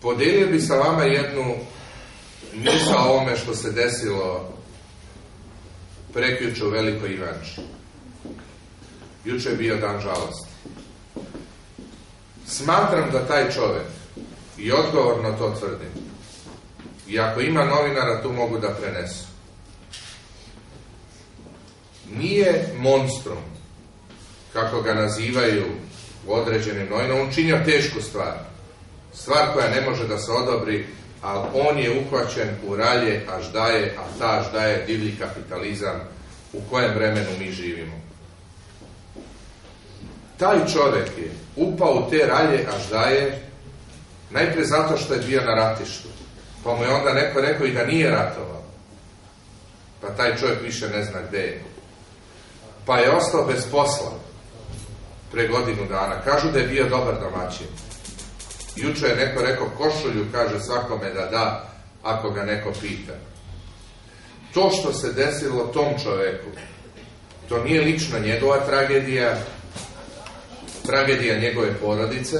Podelio bi sa vama jednu misa o ovome što se desilo prekjuče u Velikoj Ivanči. Juče je bio dan žalosti. Smatram da taj čovjek, i odgovorno to tvrdim, i ako ima novinara, tu mogu da prenesu. Nije monstrum, kako ga nazivaju u određenim novinama, on činio tešku stvar. Stvar koja ne može da se odobri, ali on je uhvaćen u ralje daje, a ta daje divlji kapitalizam u kojem vremenu mi živimo. Taj čovjek je upao u te ralje daje najprije zato što je bio na ratištu. Pa mu je onda neko rekao i da nije ratovao. Pa taj čovjek više ne zna gdje je. Pa je ostao bez posla pre godinu dana. Kažu da je bio dobar domaćin. Juče je neko rekao košulju, kaže svakome da da, ako ga neko pita. To što se desilo tom čovjeku, to nije lično njegova tragedija, tragedija njegove porodice,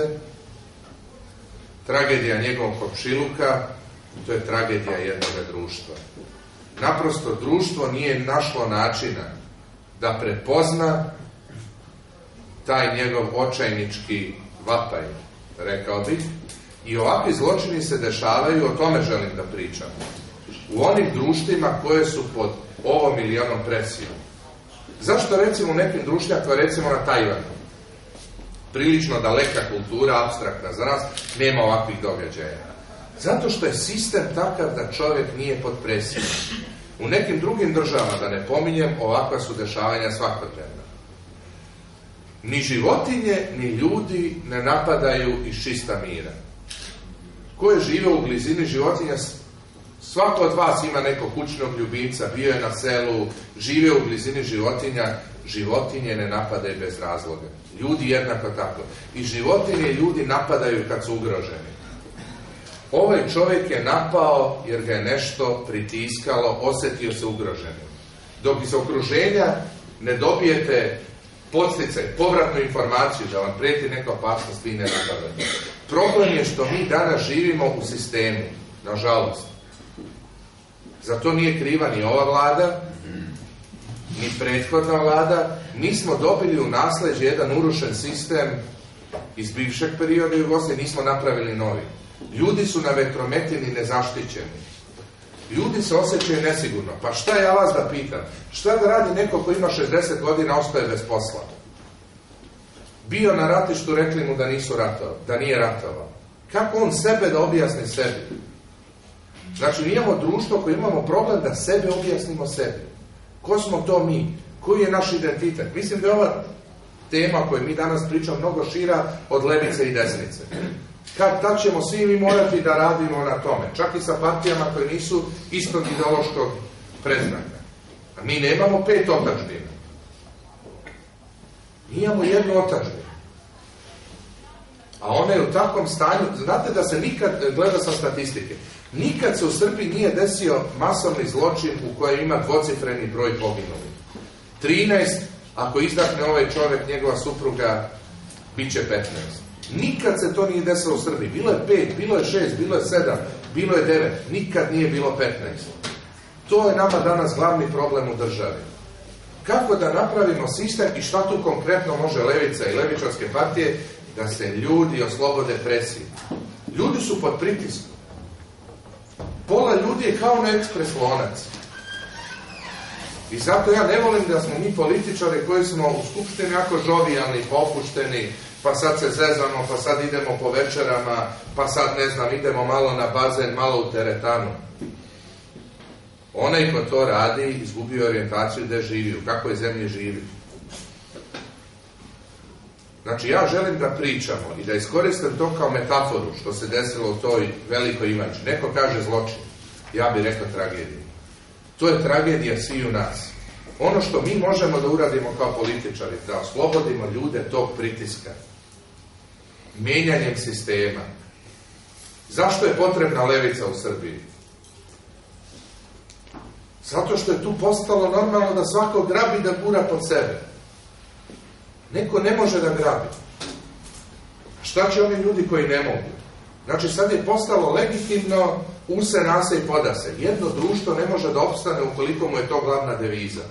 tragedija njegovog komšiluka, to je tragedija jednog društva. Naprosto društvo nije našlo načina da prepozna taj njegov očajnički vapaj, rekao bih, i ovakvi zločini se dešavaju, o tome želim da pričam, u onim društvima koje su pod ovom ili onom presijom. Zašto recimo u nekim društvima, kao recimo na Tajvanu, prilično daleka kultura, abstraktna za nas, nema ovakvih događaja. Zato što je sistem takav da čovjek nije pod presijom. U nekim drugim državama, da ne pominjem, ovakva su dešavanja svakodnevna. Ni životinje, ni ljudi ne napadaju iz čista mira. Ko je živio u blizini životinja, svako od vas ima nekog kućnog ljubimca, bio je na selu, živio u blizini životinja, životinje ne napadaju bez razloga. Ljudi jednako tako. I životinje ljudi napadaju kad su ugroženi. Ovaj čovjek je napao jer ga je nešto pritiskalo, osjetio se ugroženim. Dok iz okruženja ne dobijete posticaj, povratnu informaciju da vam prijeti neka opasnost, vi ne napadate. Problem je što mi danas živimo u sistemu, nažalost. Zato nije kriva ni ova vlada, ni prethodna vlada. Nismo dobili u nasljeđe jedan urušen sistem iz bivšeg perioda Jugoslavije, nismo napravili novi. Ljudi su na vetrometini nezaštićeni. Ljudi se osjećaju nesigurno. Pa šta ja vas da pitam? Šta da radi neko ko ima 60 godina, ostaje bez posla? Bio na ratištu, rekli mu da nisu ratovali, da nije ratovao. Kako on sebe da objasni sebi? Znači, mi imamo društvo koje imamo problem da sebe objasnimo sebi. Ko smo to mi? Koji je naš identitet? Mislim da je ova tema koju mi danas pričamo mnogo šira od levice i desnice. Kad tad ćemo svi mi morati da radimo na tome. Čak i sa partijama koje nisu istog ideološkog preznaka. A mi nemamo pet otačbina. Mi imamo jednu otačbinu. A ona je u takvom stanju, znate da se nikad, gleda sa statistike, nikad se u Srbiji nije desio masovni zločin u kojem ima dvocifreni broj poginulih. 13, ako izdahne ovaj čovjek, njegova supruga, bit će 15. Nikad se to nije desilo u Srbiji. Bilo je pet, bilo je šest, bilo je sedam, bilo je devet. Nikad nije bilo 15. To je nama danas glavni problem u državi. Kako da napravimo sistem i šta tu konkretno može Levica i Levičarske partije da se ljudi oslobode presije. Ljudi su pod pritiskom. Pola ljudi je kao na ekspres lonac. I zato ja ne volim da smo mi političari koji smo u skupštini jako žovijalni, popušteni, pa sad se zezamo, pa sad idemo po večerama, pa sad ne znam, idemo malo na bazen, malo u teretanu. Onaj ko to radi, izgubio orijentaciju gdje živi, u kakvoj zemlji živi. Znači ja želim da pričamo i da iskoristim to kao metaforu što se desilo u toj velikoj imači. Neko kaže zločin, ja bih rekao tragedija. To je tragedija svi u nas. Ono što mi možemo da uradimo kao političari, da oslobodimo ljude tog pritiska. Mijenjanjem sistema. Zašto je potrebna levica u Srbiji? Zato što je tu postalo normalno da svako grabi da gura pod sebe. Neko ne može da grabi. A šta će oni ljudi koji ne mogu? Znači sad je postalo legitimno use, nase i poda se. Jedno društvo ne može da opstane ukoliko mu je to glavna deviza.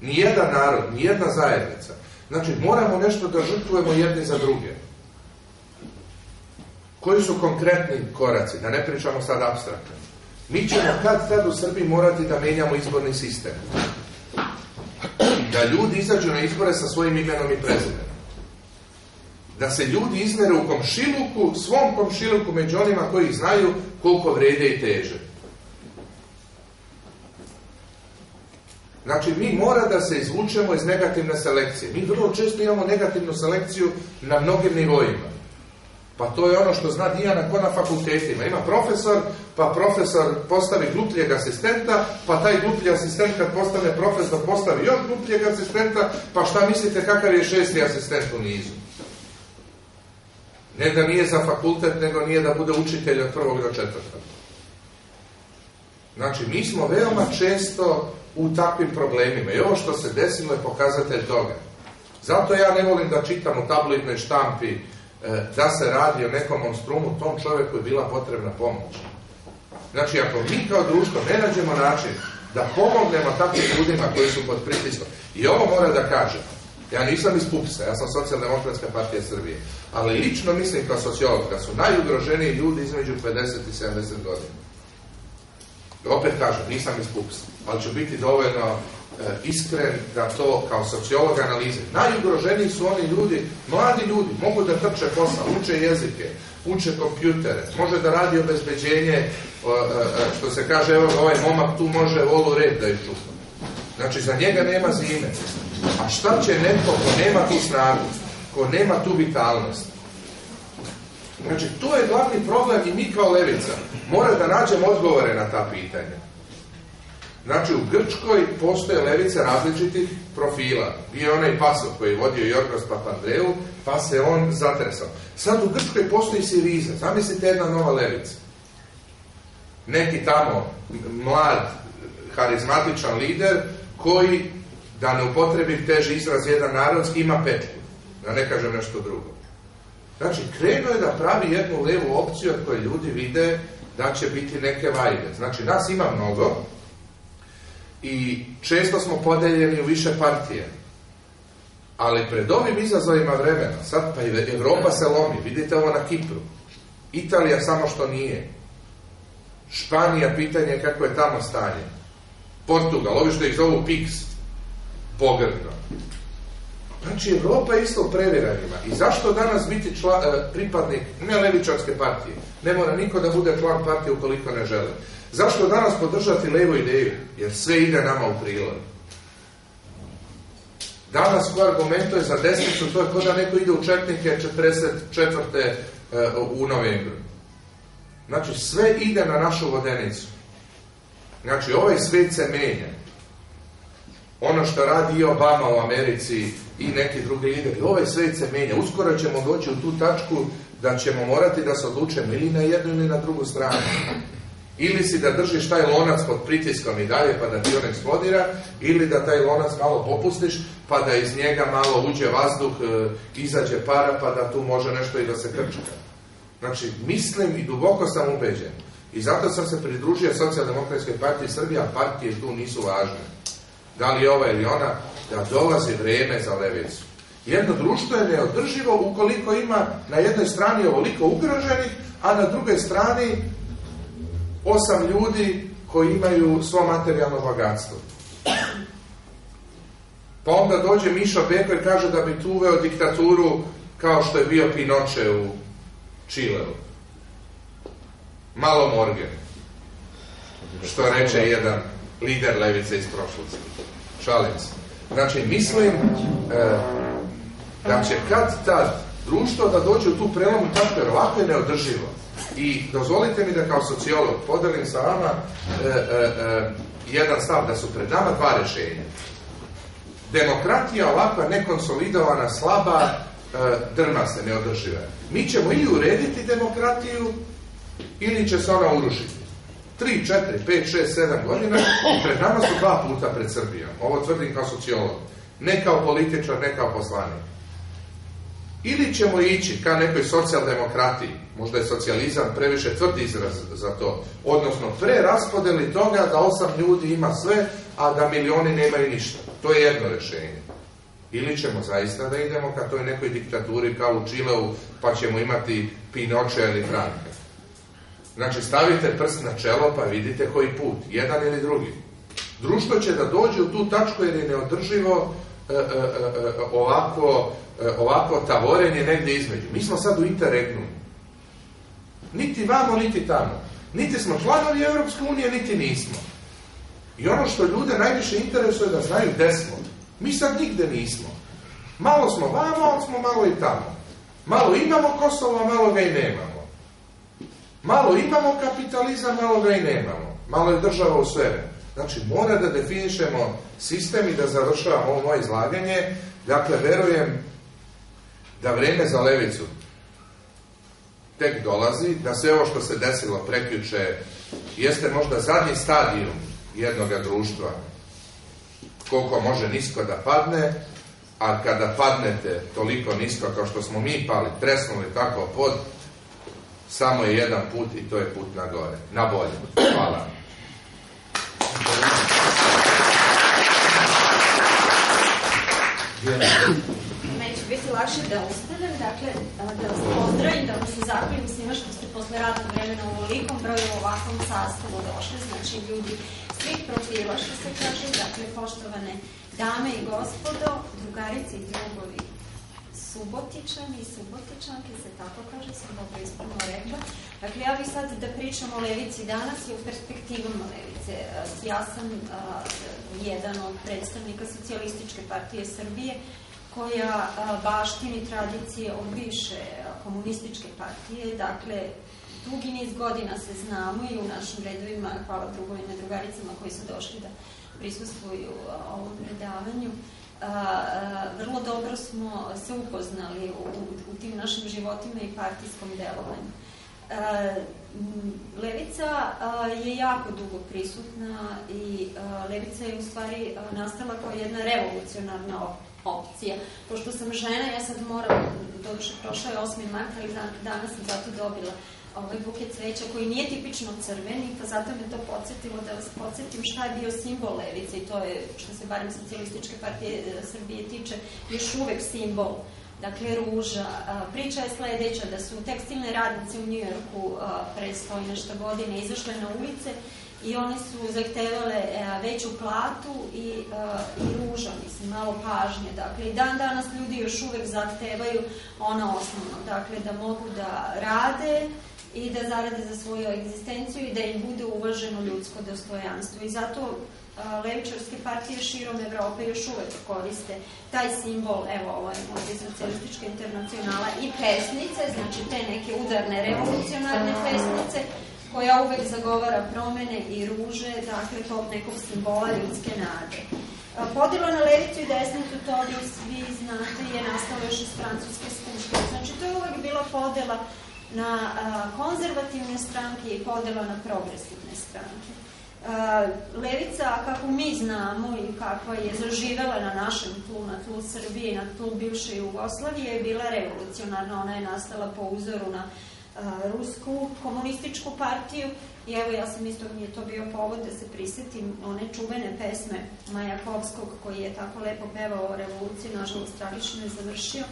Nijedan narod, nijedna zajednica. Znači moramo nešto da žrtvujemo jedni za druge. Koji su konkretni koraci? Da ne pričamo sad abstraktno. Mi ćemo kad tad u Srbiji morati da menjamo izborni sistem. Da ljudi izađu na izbore sa svojim imenom i prezimenom. Da se ljudi izmere u komšiluku, svom komšiluku među onima koji znaju koliko vrede i teže. Znači, mi mora da se izvučemo iz negativne selekcije. Mi vrlo često imamo negativnu selekciju na mnogim nivoima. Pa to je ono što zna Dijana ko na fakultetima. Ima profesor, pa profesor postavi glupljeg asistenta, pa taj gluplji asistent kad postane profesor postavi još glupljeg asistenta, pa šta mislite kakav je šesti asistent u nizu? Ne da nije za fakultet, nego nije da bude učitelj od prvog do četvrtog. Znači, mi smo veoma često u takvim problemima. I ovo što se desilo je pokazatelj toga. Zato ja ne volim da čitam u tabloidnoj štampi da se radi o nekom monstrumu, tom čovjeku je bila potrebna pomoć. Znači, ako mi kao društvo ne nađemo način da pomognemo takvim ljudima koji su pod pritiskom, i ovo mora da kažem, ja nisam iz PUPSA, ja sam socijaldemokratska partija Srbije, ali lično mislim kao sociolog da su najugroženiji ljudi između 50 i 70 godina. Opet kažem, nisam iz PUPSA, ali ću biti dovoljno e, iskren da to kao sociolog analize. Najugroženiji su oni ljudi, mladi ljudi, mogu da trče posao, uče jezike, uče kompjutere, može da radi obezbeđenje, e, e, što se kaže, evo ovaj momak tu može volu red da iščupa. Znači, za njega nema zime. A šta će neko ko nema tu snagu, ko nema tu vitalnost? Znači, to je glavni problem i mi kao levica mora da nađemo odgovore na ta pitanja. Znači, u Grčkoj postoje levice različitih profila. Bio je onaj pasov koji je vodio Jorgos Papandreou, pa se on zatresao. Sad u Grčkoj postoji Siriza. Zamislite jedna nova levica. Neki tamo mlad, harizmatičan lider koji, da ne upotrebim teži izraz jedan narodski, ima petlju. Da ne kažem nešto drugo. Znači, krenuo je da pravi jednu levu opciju od koje ljudi vide da će biti neke vajde. Znači, nas ima mnogo i često smo podeljeni u više partije. Ali pred ovim izazovima vremena, sad pa i Evropa se lomi, vidite ovo na Kipru. Italija samo što nije. Španija, pitanje kako je tamo stanje. Portugal, ovi što ih zovu PIX, pogrdno. Znači, Evropa je isto u previranjima. I zašto danas biti e, pripadnik ne levičarske partije? Ne mora niko da bude član partije ukoliko ne žele. Zašto danas podržati levu ideju? Jer sve ide nama u prilog. Danas ko argumentuje za desnicu, to je kao da neko ide u četnike 44. E, u novembru. Znači, sve ide na našu vodenicu. Znači, ovaj svet se menja. Ono što radi i Obama u Americi i neki drugi lideri, ovaj svet se menja. Uskoro ćemo doći u tu tačku da ćemo morati da se odlučemo ili na jednu ili na drugu stranu. Ili si da držiš taj lonac pod pritiskom i dalje pa da ti on eksplodira, ili da taj lonac malo popustiš pa da iz njega malo uđe vazduh, e, izađe para pa da tu može nešto i da se krčka. Znači, mislim i duboko sam ubeđen. I zato sam se pridružio socijaldemokratskoj partiji Srbija, a partije tu nisu važne. Da li ova ili ona, da dolazi vreme za levicu. Jedno društvo je neodrživo ukoliko ima na jednoj strani ovoliko ugroženih, a na drugoj strani osam ljudi koji imaju svo materijalno bogatstvo. Pa onda dođe Mišo Beko i kaže da bi tu uveo diktaturu kao što je bio Pinoče u Čileu. Malo morgen. Što reče jedan lider levice iz prošlosti. Šalim se. Znači, mislim e, da će kad tad društvo da dođe u tu prelomu tačku, jer ovako je neodrživo. I dozvolite mi da kao sociolog podelim sa vama e, e, e, jedan stav, da su pred nama dva rešenja. Demokratija ovakva nekonsolidovana, slaba, e, drma se, neodrživa. Mi ćemo ili urediti demokratiju, ili će se ona urušiti. 3, 4, 5, 6, 7 godina pred nama su dva puta pred Srbijom. Ovo tvrdim kao sociolog. Ne kao političar, ne kao poslanik. Ili ćemo ići ka nekoj socijaldemokratiji, možda je socijalizam previše tvrdi izraz za to, odnosno preraspodeli toga da osam ljudi ima sve, a da milioni nemaju ništa. To je jedno rešenje. Ili ćemo zaista da idemo ka toj nekoj diktaturi kao u Čileu, pa ćemo imati Pinoče ili Franka. Znači, stavite prst na čelo pa vidite koji put, jedan ili drugi. Društvo će da dođe u tu tačku jer je neodrživo ovako, e, ovako tavorenje negde između. Mi smo sad u interregnu. Niti vamo, niti tamo. Niti smo članovi Evropske unije, niti nismo. I ono što ljude najviše interesuje da znaju gde smo. Mi sad nigde nismo. Malo smo vamo, ali smo malo i tamo. Malo imamo Kosovo, malo ga i nemamo. Malo imamo kapitalizam, malo ga i nemamo. Malo je država u sveme. Znači, mora da definišemo sistem i da završavamo ovo moje izlaganje. Dakle, verujem da vreme za levicu tek dolazi, da sve ovo što se desilo prekjuče jeste možda zadnji stadijum jednog društva koliko može nisko da padne, a kada padnete toliko nisko kao što smo mi pali, tresnuli tako pod, samo je jedan put i to je put na gore, na bolje. Hvala. Neće biti lakše da ustanem, dakle, da vas pozdravim, da vam se zahvalim svima što ste posle radnog vremena u ovolikom broju u ovakvom sastavu došli, znači ljudi svih profila, što se kaže, dakle, poštovane dame i gospodo, drugarice i drugovi, subotičani i subotičanke, se tako kaže, sam dobro ispravno rekla. Dakle, ja bih sad da pričam o levici danas i o perspektivama levice. Ja sam a, jedan od predstavnika Socijalističke partije Srbije, koja a, baštini tradicije od bivše komunističke partije, dakle, dugi niz godina se znamo i u našim redovima, hvala drugovima i drugaricama koji su došli da prisustvuju ovom predavanju. A, vrlo dobro smo se upoznali u, u, u tim našim životima i partijskom delovanju. Levica je jako dugo prisutna i levica je u stvari nastala kao jedna revolucionarna opcija. Pošto sam žena, ja sad moram, doduše prošao je 8. mart, ali danas sam zato dobila ovaj buket cveća koji nije tipično crveni, pa zato me to podsjetilo da vas podsjetim šta je bio simbol levice i to je, što se barem socijalističke partije e, Srbije tiče, još uvek simbol Dakle, ruža. Priča je sledeća, da su tekstilne radnice u Njujorku pre stoji nešto godine izašle na ulice i one su zahtevale e, veću platu i, i ruža, mislim, malo pažnje. Dakle, i dan danas ljudi još uvek zahtevaju ona osnovno, dakle, da mogu da rade, i da zarade za svoju egzistenciju i da im bude uvaženo ljudsko dostojanstvo. I zato levičarske partije širom Evrope još uvek koriste taj simbol, evo ovo je možda socijalistička internacionala i pesnice, znači te neke udarne revolucionarne pesnice, koja uvek zagovara promene i ruže, dakle tog nekog simbola ljudske nade. Podela na levicu i desnicu, to vi svi znate, je nastalo još iz francuske skupštine. Znači, to je uvek bila podela na konzervativne stranke i podela na progresivne stranke. Levica, kako mi znamo i kakva je zaživela na našem tlu, na tlu Srbije na tlu bivše Jugoslavije, je bila revolucionarna. Ona je nastala po uzoru na rusku komunističku partiju i evo ja sam isto, mi je to bio povod da se prisetim one čuvene pesme Majakovskog koji je tako lepo pevao o revoluciji, nažalost tragično je završio,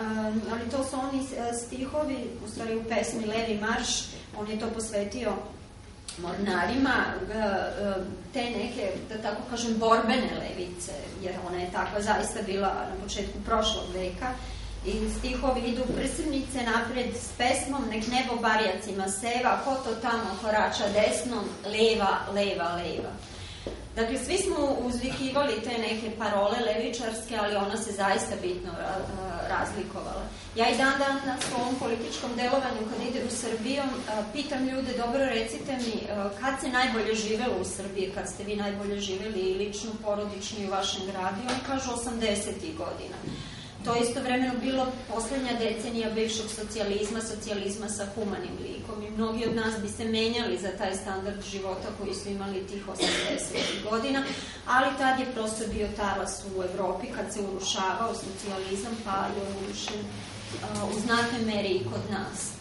Um, ali to su oni e, stihovi, u stvari u pesmi Levi marš, on je to posvetio mornarima, e, e, te neke, da tako kažem, borbene levice, jer ona je takva zaista bila na početku prošlog veka, i stihovi idu prsrnice napred s pesmom, nek nebo barjacima seva, ko to tamo korača desnom, leva, leva, leva. Dakle, svi smo uzvikivali te neke parole levičarske, ali ona se zaista bitno razlikovala. Ja i dan dan na svom političkom delovanju kad ide u Srbiju, pitam ljude, dobro recite mi, kad se najbolje živelo u Srbiji, kad ste vi najbolje živeli lično, porodično i u vašem gradu? Oni kažu 80. godina. To je istovremeno bilo poslednja decenija bivšeg socijalizma, socijalizma sa humanim likom i mnogi od nas bi se menjali za taj standard života koji su imali tih 80. godina, ali tad je prosto bio talas u Evropi kad se urušavao socijalizam, pa je urušen u znatnoj meri i kod nas.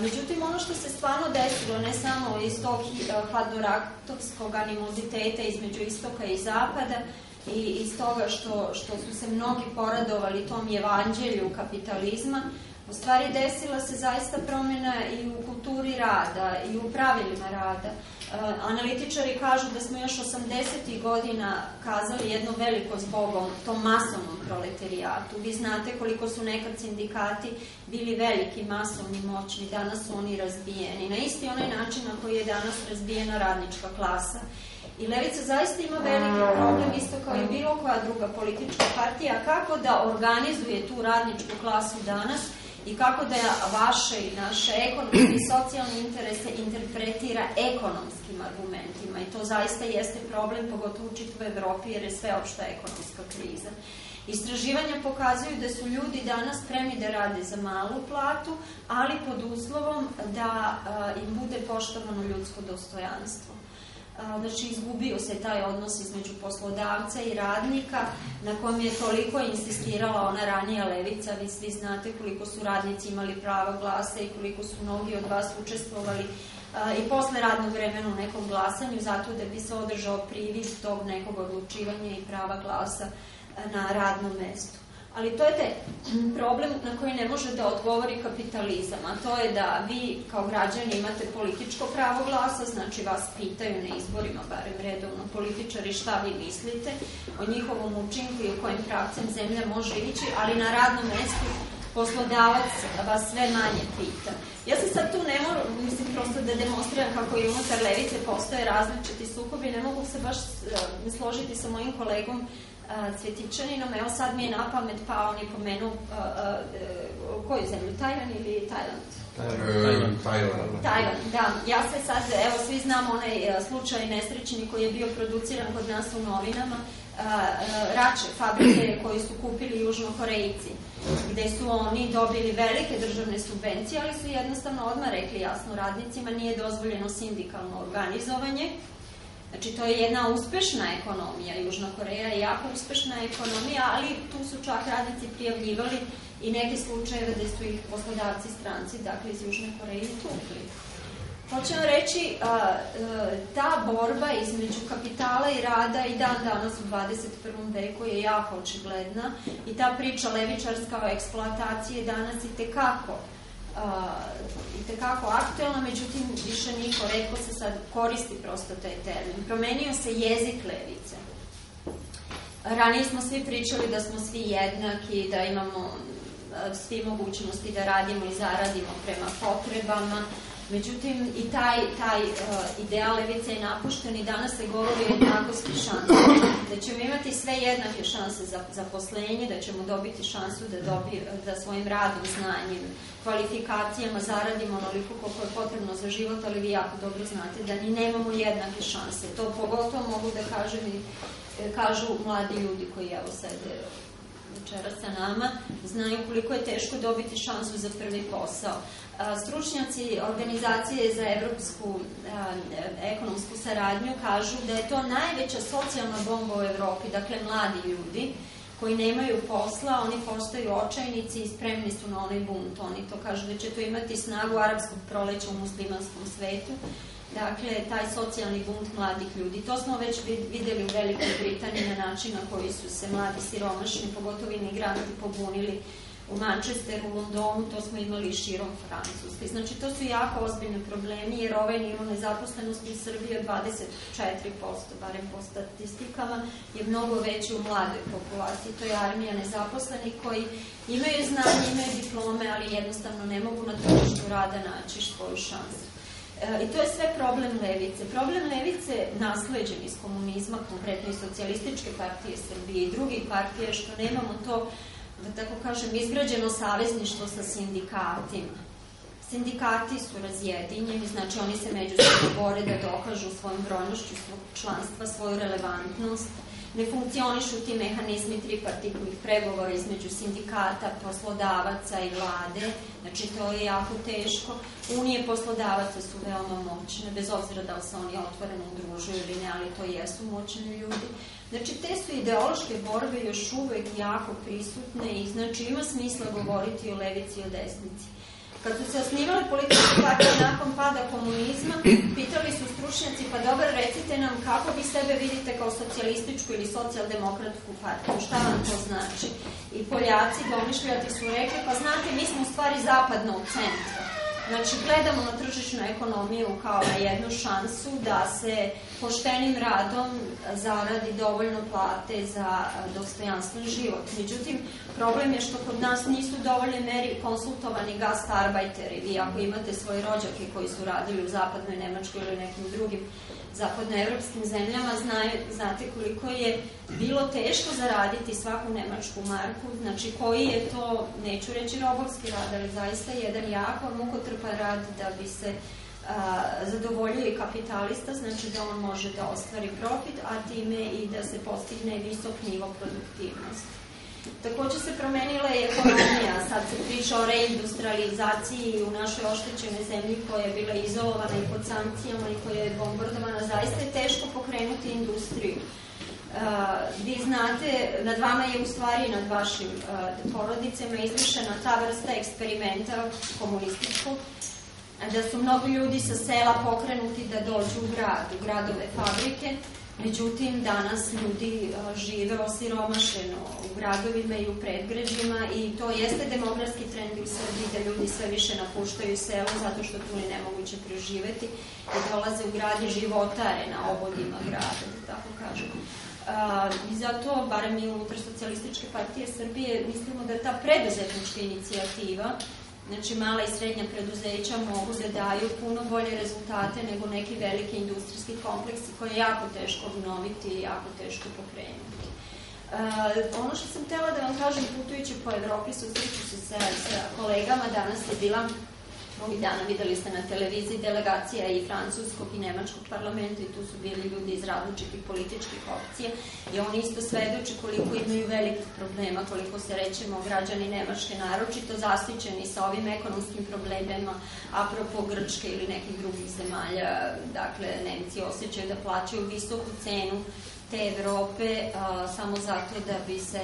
Međutim, ono što se stvarno desilo, ne samo iz tog hladnoratovskog animoziteta između istoka i zapada, i iz toga što, što su se mnogi poradovali tom evanđelju kapitalizma, u stvari desila se zaista promjena i u kulturi rada i u pravilima rada. E, analitičari kažu da smo još 80. godina kazali jedno veliko zbogom tom masovnom proletarijatu. Vi znate koliko su nekad sindikati bili veliki, masovni, moćni, danas su oni razbijeni. Na isti onaj način na koji je danas razbijena radnička klasa. I Levica zaista ima veliki problem, isto kao i bilo koja druga politička partija, kako da organizuje tu radničku klasu danas i kako da vaše i naše ekonomske i socijalne interese interpretira ekonomskim argumentima. I to zaista jeste problem, pogotovo u čitavoj Evropi, jer je sveopšta ekonomska kriza. Istraživanja pokazuju da su ljudi danas spremni da rade za malu platu, ali pod uslovom da im bude poštovano ljudsko dostojanstvo znači izgubio se taj odnos između poslodavca i radnika na kojem je toliko insistirala ona ranija levica, vi svi znate koliko su radnici imali prava glasa i koliko su mnogi od vas učestvovali i posle radnog vremena u nekom glasanju zato da bi se održao privid tog nekog odlučivanja i prava glasa na radnom mestu. Ali to je taj problem na koji ne može da odgovori kapitalizam, a to je da vi kao građani imate političko pravo glasa, znači vas pitaju na izborima, barem redovno političari, šta vi mislite o njihovom učinku i o kojim pravcem zemlja može ići, ali na radnom mestu poslodavac vas sve manje pita. Ja se sad tu ne moram, mislim prosto da demonstriram kako i unutar levice postoje različiti sukobi, ne mogu se baš uh, složiti sa mojim kolegom Cvjetičaninom, evo sad mi je na pamet pa on je pomenuo koju zemlju, Tajvan ili Tajland? Tajland. Tajland, da. Ja se sad, evo, svi znamo onaj slučaj nesrećni koji je bio produciran kod nas u novinama, Rače, fabrike koji su kupili južnokorejci, gde su oni dobili velike državne subvencije, ali su jednostavno odmah rekli jasno radnicima nije dozvoljeno sindikalno organizovanje, Znači, to je jedna uspešna ekonomija. Južna Koreja je jako uspešna ekonomija, ali tu su čak radnici prijavljivali i neke slučajeve gde su ih poslodavci stranci, dakle iz Južne Koreje, tukli. Hoćemo reći, a, ta borba između kapitala i rada i dan danas u 21. veku je jako očigledna i ta priča levičarska o eksploataciji danas i tekako i tekako aktuelna, međutim više niko rekao se sad koristi prosto taj termin. Promenio se jezik levice. Ranije smo svi pričali da smo svi jednaki, da imamo svi mogućnosti da radimo i zaradimo prema potrebama, Međutim, i taj, taj uh, ideal levice je napušten i danas se govori o jednakosti šanse. Da ćemo imati sve jednake šanse za, za poslenje, da ćemo dobiti šansu da, dobi, da svojim radom, znanjem, kvalifikacijama zaradimo onoliko koliko je potrebno za život, ali vi jako dobro znate da ni nemamo jednake šanse. To pogotovo mogu da kažem i e, kažu mladi ljudi koji evo sede večera sa nama, znaju koliko je teško dobiti šansu za prvi posao stručnjaci organizacije za evropsku ekonomsku saradnju kažu da je to najveća socijalna bomba u Evropi, dakle mladi ljudi koji nemaju posla, oni postaju očajnici i spremni su na onaj bunt. Oni to kažu da će to imati snagu arapskog proleća u muslimanskom svetu. Dakle, taj socijalni bunt mladih ljudi. To smo već videli u Velikoj Britaniji na način na koji su se mladi siromašni, pogotovo imigranti, pobunili u Manchesteru, u Londonu, to smo imali širom Francuske. Znači, to su jako ozbiljne problemi, jer ovaj nivo nezaposlenosti u Srbiji od 24%, barem po statistikama, je mnogo veći u mladoj populaciji. To je armija nezaposlenih koji imaju znanje, imaju diplome, ali jednostavno ne mogu na tržištu rada naći svoju šansu. E, I to je sve problem levice. Problem levice nasleđen iz komunizma, konkretno iz socijalističke partije Srbije i drugih partije, što nemamo to da tako kažem, izgrađeno savezništvo sa sindikatima. Sindikati su razjedinjeni, znači oni se međusobno bore da dokažu svojom brojnošću svog članstva, svoju relevantnost. ne funkcionišu ti mehanizmi tripartitnih pregovora između sindikata, poslodavaca i vlade, znači to je jako teško. Unije poslodavaca su veoma moćne, bez obzira da li se oni otvoreno udružuju ili ne, ali to jesu moćni ljudi. Znači, te su ideološke borbe još uvek jako prisutne i znači ima smisla govoriti o levici i o desnici. Kad su se osnivale političke partije nakon pada komunizma, pitali su stručnjaci, pa dobro, recite nam kako vi sebe vidite kao socijalističku ili socijaldemokratsku partiju, šta vam to znači? I Poljaci domišljati su rekli, pa znate, mi smo u stvari zapadno u centru. Znači, gledamo na tržišnu ekonomiju kao na jednu šansu da se poštenim radom zaradi dovoljno plate za dostojanstven život. Međutim, problem je što kod nas nisu dovoljne meri konsultovani gastarbajteri. Vi ako imate svoje rođake koji su radili u zapadnoj Nemačkoj ili nekim drugim zapadnoevropskim zemljama znaju, znate koliko je bilo teško zaraditi svaku nemačku marku, znači koji je to, neću reći robovski rad, ali zaista jedan jako mukotrpan rad da bi se a, zadovoljio i kapitalista, znači da on može da ostvari profit, a time i da se postigne visok nivo produktivnosti. Takođe se promenila i ekonomija, sad se priča o reindustrializaciji u našoj oštećenoj zemlji koja je bila izolovana i pod sankcijama i koja je bombardovana, zaista je teško pokrenuti industriju. Uh, vi znate, nad vama je u stvari, nad vašim uh, porodicama izvršena ta vrsta eksperimenta komunističkog, da su mnogo ljudi sa sela pokrenuti da dođu u grad, u gradove fabrike, Međutim, danas ljudi žive osiromašeno u gradovima i u predgrađima i to jeste demografski trend u Srbiji da ljudi sve više napuštaju selo zato što tu je nemoguće preživeti i dolaze u grad i životare na obodima grada, da tako kažem. Uh, I zato, barem mi unutar socijalističke partije Srbije, mislimo da ta preduzetnička inicijativa Znači, mala i srednja preduzeća mogu da daju puno bolje rezultate nego neki veliki industrijski kompleksi koje je jako teško obnoviti i jako teško pokrenuti. Uh, ono što sam htela da vam kažem putujući po Evropi, susreću se sa, sa kolegama, danas je bila Ovih dana videli ste na televiziji delegacija i francuskog i nemačkog parlamenta i tu su bili ljudi iz različitih političkih opcija i oni isto svedoče koliko imaju velikih problema, koliko se rećemo građani Nemačke naročito zasićeni sa ovim ekonomskim problemima apropo Grčke ili nekih drugih zemalja. Dakle, Nemci osjećaju da plaćaju visoku cenu te Evrope samo zato da bi se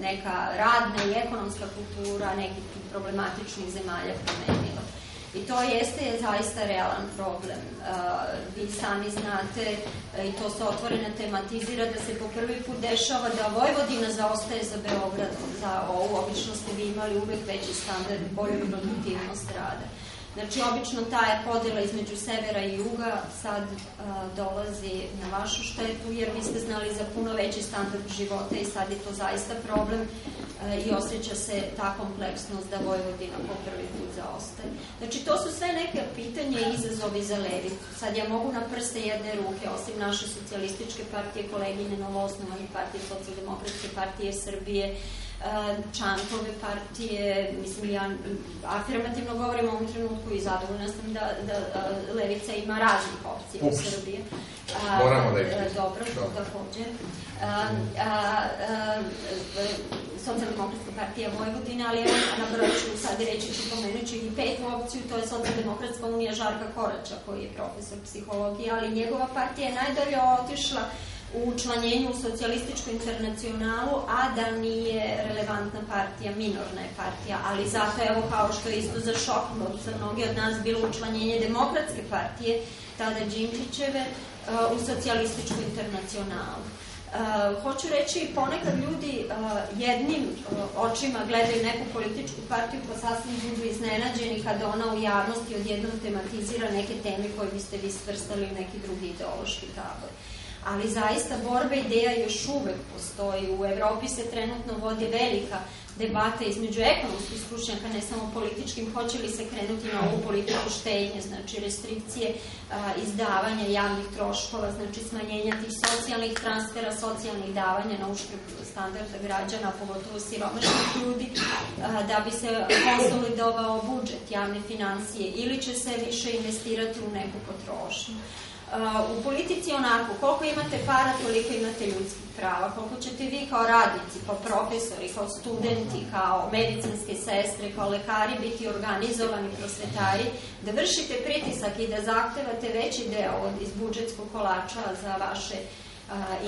neka radna i ekonomska kultura nekih problematičnih zemalja promenila. I to jeste je zaista realan problem. Vi sami znate, i to se otvoreno tematizira, da se po prvi put dešava da Vojvodina zaostaje za Beogradom, za ovu, obično ste vi imali uvek veći standard, bolju produktivnost rada. Znači, obično ta je podela između severa i juga sad a, dolazi na vašu štetu, jer vi ste znali za puno veći standard života i sad je to zaista problem a, i osjeća se ta kompleksnost da Vojvodina po prvi put zaostaje. Znači, to su sve neke pitanje i izazovi za levicu. Sad ja mogu na prste jedne ruke, osim naše socijalističke partije, kolegine novoosnovane partije, socijaldemokratske partije Srbije, Čankove partije, mislim ja afirmativno govorim u ovom trenutku i zadovoljna sam da, da Levica ima raznih opcija u Srbiji. Moramo da ih Dobro, Dobro. takođe. Socialdemokratska partija Vojvodine, ali evo na broju ću sad reći ću pomenući i petu opciju, to je Socialdemokratska unija Žarka Korača, koji je profesor psihologije, ali njegova partija je najdalje otišla u učlanjenju u socijalističku internacionalu, a da nije relevantna partija, minorna je partija, ali zato evo kao što je isto za šok za mnogi od nas bilo učlanjenje demokratske partije, tada Đinčićeve, uh, u socijalističku internacionalu. Uh, hoću reći, ponekad ljudi uh, jednim uh, očima gledaju neku političku partiju pa sasvim budu iznenađeni kada ona u javnosti odjednom tematizira neke teme koje biste vi svrstali u neki drugi ideološki tabor. Uh, ali zaista borba ideja još uvek postoji. U Evropi se trenutno vodi velika debata između ekonomskih stručnjaka, ne samo političkim, hoće li se krenuti na ovu politiku štenje, znači restrikcije a, izdavanja javnih troškova, znači smanjenja tih socijalnih transfera, socijalnih davanja na uštrb standarda građana, pogotovo siromašnih ljudi, a, da bi se konsolidovao budžet javne financije ili će se više investirati u neku potrošnju. U politici onako, koliko imate para, toliko imate ljudskih prava, koliko ćete vi kao radnici, kao profesori, kao studenti, kao medicinske sestre, kao lekari biti organizovani prosvetari, da vršite pritisak i da zahtevate veći deo od iz budžetskog kolača za vaše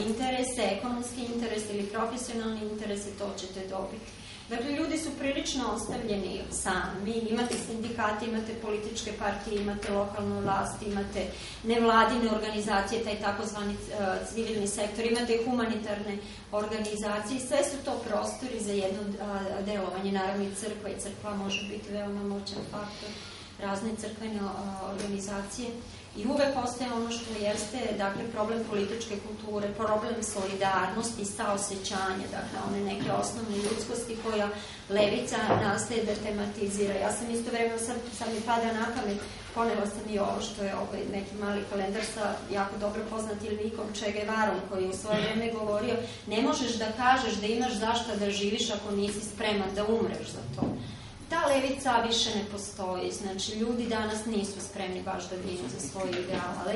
interese, ekonomski interes ili profesionalni interese, to ćete dobiti. Dakle, ljudi su prilično ostavljeni sami, imate sindikate, imate političke partije, imate lokalnu vlast, imate nevladine organizacije, taj takozvani uh, civilni sektor, imate humanitarne organizacije, sve su to prostori za jedno uh, delovanje, naravno i crkva i crkva može biti veoma moćan faktor, razne crkvene uh, organizacije. I uvek ostaje ono što jeste, dakle, problem političke kulture, problem solidarnosti, saosećanja, dakle, one neke osnovne ljudskosti koja levica nastaje da tematizira. Ja sam isto vremena, sad, sad mi pada na pamet, ponela sam i ovo što je ovaj neki mali kalendar sa jako dobro poznatim likom Čege Varom, koji u svoje vreme govorio, ne možeš da kažeš da imaš zašto da živiš ako nisi spreman da umreš za to ta levica više ne postoji. Znači, ljudi danas nisu spremni baš da brinu za svoje ideale.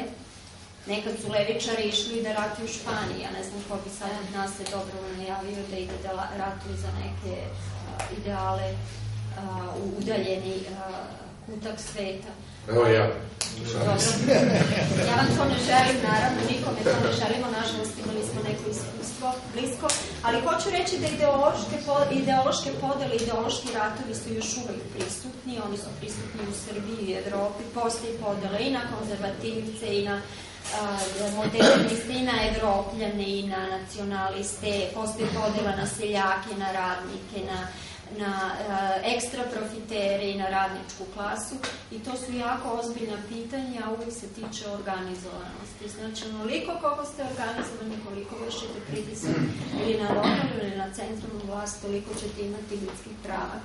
Nekad su levičari išli da ratuju u Španiji, ja ne znam ko bi sad od nas se dobro najavio da ide da ratuju za neke ideale uh, udaljeni kutak sveta. Evo ja. Ja vam to ne želim, naravno, nikome to ne želimo, nažalost imali smo neko iskustvo blisko, ali hoću reći da ideološke, ideološke podele, ideološki ratovi su još uvek prisutni, oni su prisutni u Srbiji i Evropi, postoji podele i na konzervativce i na moderniste i na evropljane i na nacionaliste, postoji podela na seljake, na radnike, na na uh, ekstra profitere i na radničku klasu i to su jako ozbiljna pitanja, a uvijek se tiče organizovanosti. Znači, onoliko koliko ste organizovani, koliko vršite pritisak ili na lokalnu ili na centralnu vlast, toliko ćete imati ljudskih prava.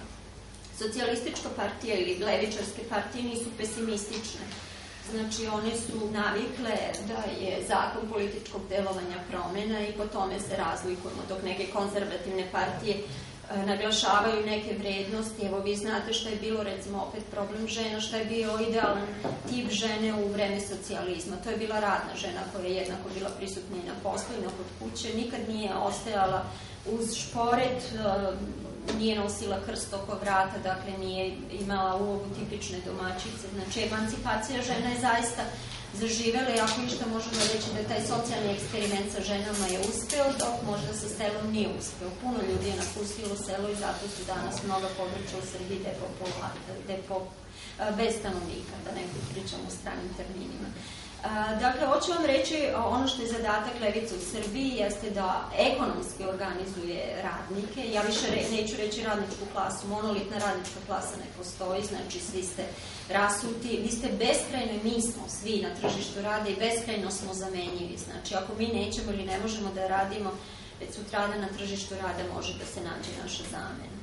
Socijalistička partija ili levičarske partije nisu pesimistične. Znači, one su navikle da je zakon političkog delovanja promena i po tome se razlikujemo, dok neke konzervativne partije naglašavaju neke vrednosti. Evo vi znate šta je bilo recimo opet problem žena, šta je bio idealan tip žene u vreme socijalizma. To je bila radna žena koja je jednako bila prisutna i na poslu i na kod kuće. Nikad nije ostajala uz šporet, e, nije nosila krst oko vrata, dakle nije imala ulogu tipične domaćice. Znači, emancipacija žena je zaista zaživele i ako ništa možemo reći da taj socijalni eksperiment sa ženama je uspeo, dok možda sa selom nije uspeo. Puno ljudi je napustilo selo i zato su danas mnoga područja u Srbiji depo, bez stanovnika, da ne pričamo o stranim terminima. Dakle, hoću vam reći, ono što je zadatak Levice u Srbiji jeste da ekonomski organizuje radnike. Ja više re, neću reći radničku klasu, monolitna radnička klasa ne postoji, znači svi ste rasuti, vi ste beskrajno mi smo svi na tržištu rada i beskrajno smo zamenjivi. Znači, ako mi nećemo ili ne možemo da radimo, već sutrada na tržištu rada može da se nađe naša zamena.